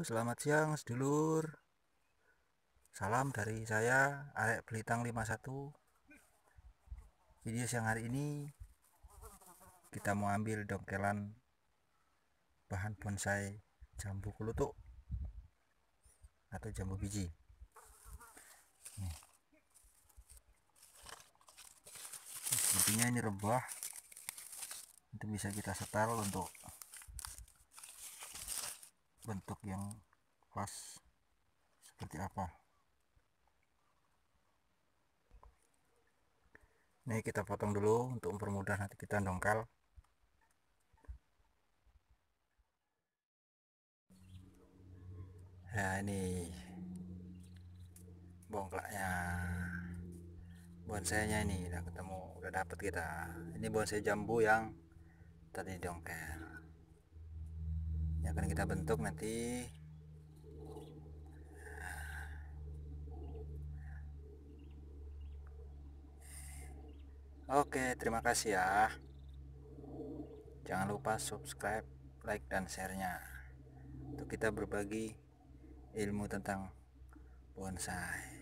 selamat siang sedulur. Salam dari saya Arek Belitang 51. Video siang hari ini kita mau ambil dongkelan bahan bonsai jambu kelutuk atau jambu biji. Nih. Intinya ini rebah itu bisa kita setel untuk bentuk yang pas seperti apa. Ini kita potong dulu untuk mempermudah nanti kita dongkal. Ya ini bongkaknya bonsainya ini udah ketemu udah dapet kita. Ini bonsai jambu yang tadi dongkel akan kita bentuk nanti Oke, terima kasih ya. Jangan lupa subscribe, like, dan share-nya. Untuk kita berbagi ilmu tentang bonsai.